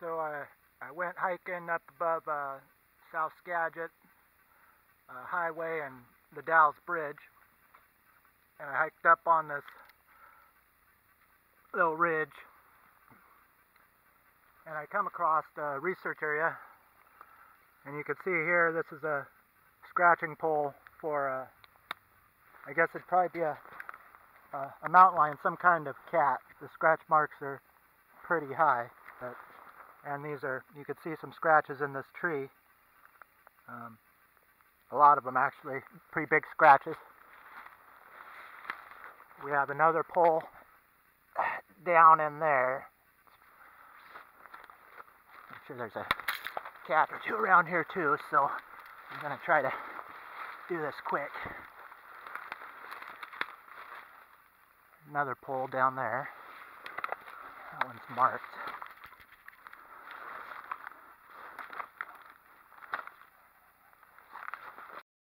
So I, I went hiking up above uh, South Skagit uh, Highway and the Dalles Bridge. And I hiked up on this little ridge. And I come across a research area. And you can see here, this is a scratching pole for, uh, I guess it'd probably be a, uh, a mountain lion, some kind of cat. The scratch marks are pretty high. But, and these are, you can see some scratches in this tree. Um, a lot of them actually, pretty big scratches. We have another pole down in there. I'm sure there's a cat or two around here too, so I'm to try to do this quick. Another pole down there. That one's marked.